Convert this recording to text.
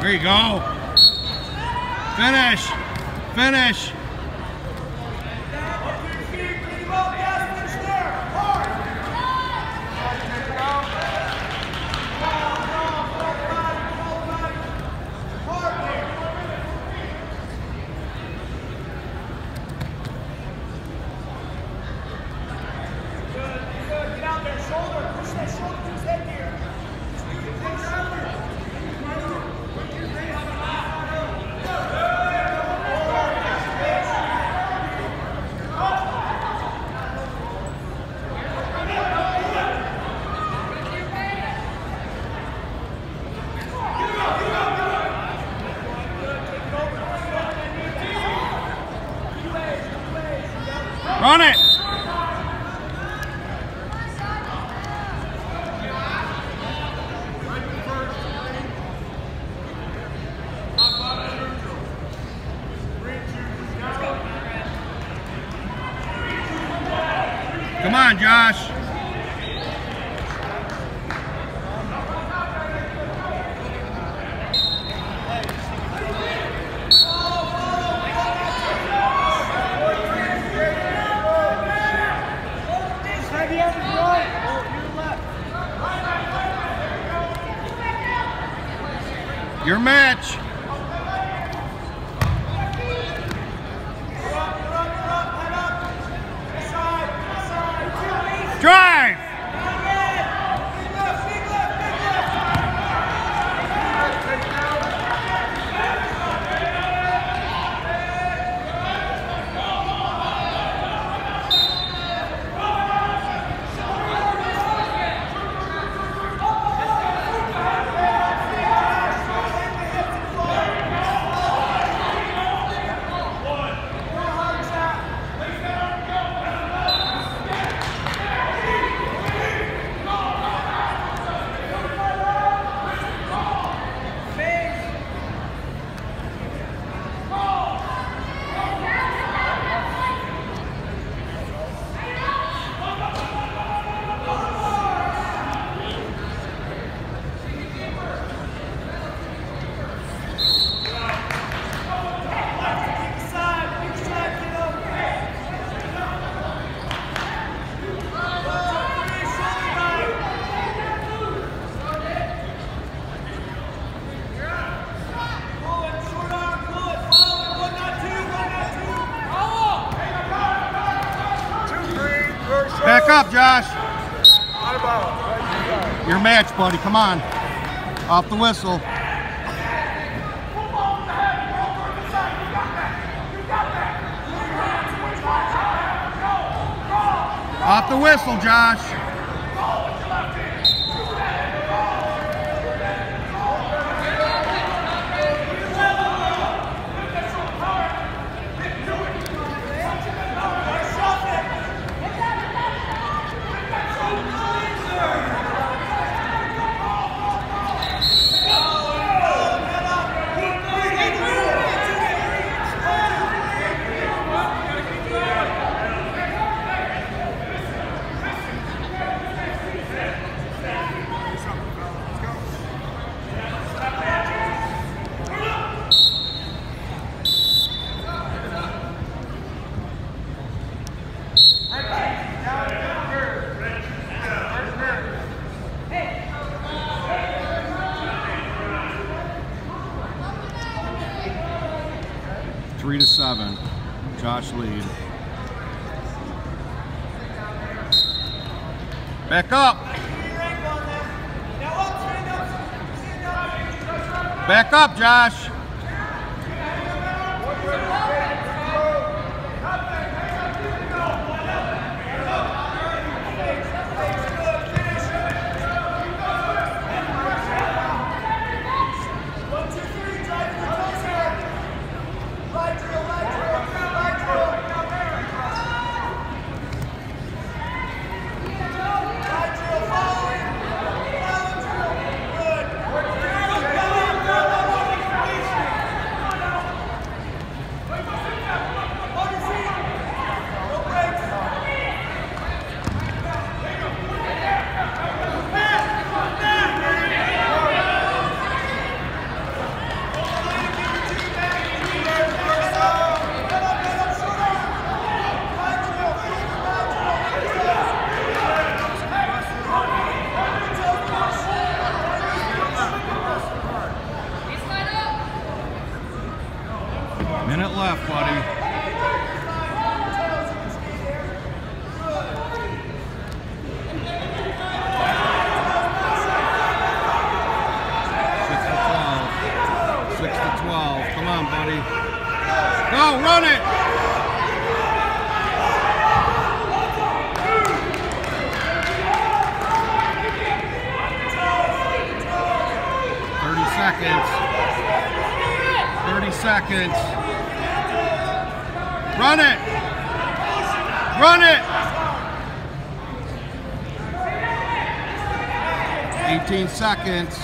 There you go. Finish. Finish. Run it. Come on, Josh. Your match. Josh. Your match, buddy. Come on. Off the whistle. Off the whistle, Josh. Three to seven. Josh lead. Back up. Back up, Josh. It. Thirty seconds. Thirty seconds. Run it. Run it. 18 seconds.